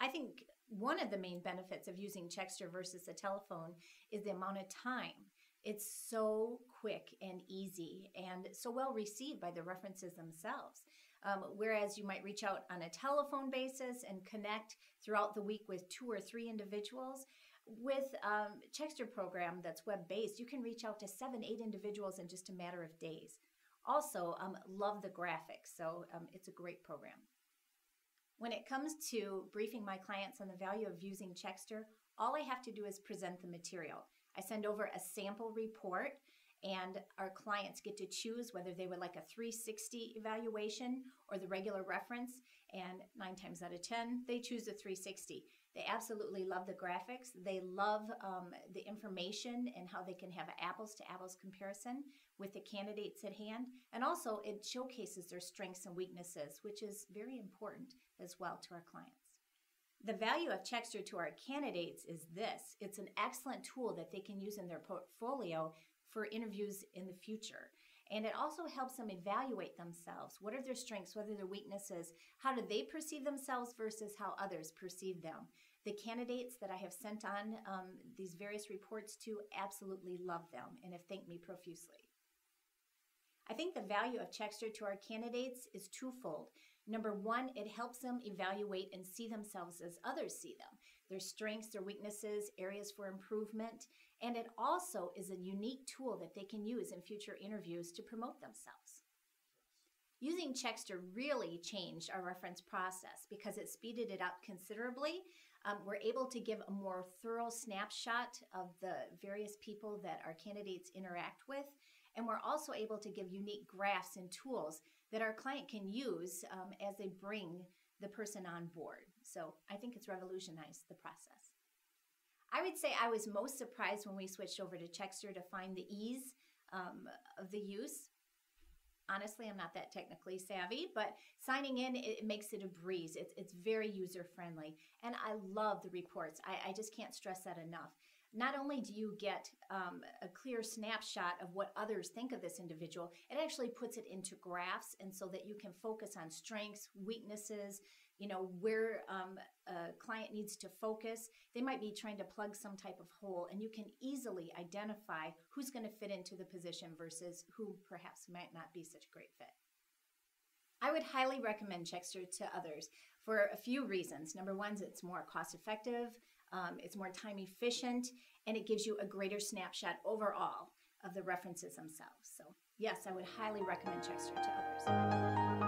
I think one of the main benefits of using Checkster versus a telephone is the amount of time. It's so quick and easy and so well received by the references themselves. Um, whereas you might reach out on a telephone basis and connect throughout the week with two or three individuals. With um, Checkster program that's web based, you can reach out to seven, eight individuals in just a matter of days. Also, um, love the graphics, so um, it's a great program. When it comes to briefing my clients on the value of using Checkster, all I have to do is present the material. I send over a sample report and our clients get to choose whether they would like a 360 evaluation or the regular reference and nine times out of ten they choose a 360 they absolutely love the graphics. They love um, the information and how they can have apples to apples comparison with the candidates at hand. And also it showcases their strengths and weaknesses which is very important as well to our clients. The value of Checkster to our candidates is this. It's an excellent tool that they can use in their portfolio for interviews in the future. And it also helps them evaluate themselves. What are their strengths? What are their weaknesses? How do they perceive themselves versus how others perceive them? The candidates that I have sent on um, these various reports to absolutely love them and have thanked me profusely. I think the value of Checkster to our candidates is twofold. Number one, it helps them evaluate and see themselves as others see them, their strengths, their weaknesses, areas for improvement. And it also is a unique tool that they can use in future interviews to promote themselves. Using Checkster really changed our reference process because it speeded it up considerably. Um, we're able to give a more thorough snapshot of the various people that our candidates interact with and we're also able to give unique graphs and tools that our client can use um, as they bring the person on board. So I think it's revolutionized the process. I would say I was most surprised when we switched over to Checkster to find the ease um, of the use. Honestly, I'm not that technically savvy, but signing in, it makes it a breeze. It's, it's very user friendly. And I love the reports. I, I just can't stress that enough not only do you get um, a clear snapshot of what others think of this individual, it actually puts it into graphs and so that you can focus on strengths, weaknesses, you know, where um, a client needs to focus. They might be trying to plug some type of hole, and you can easily identify who's going to fit into the position versus who perhaps might not be such a great fit. I would highly recommend Checkster to others for a few reasons. Number one it's more cost effective, um, it's more time efficient, and it gives you a greater snapshot overall of the references themselves. So, yes, I would highly recommend Checkster to others.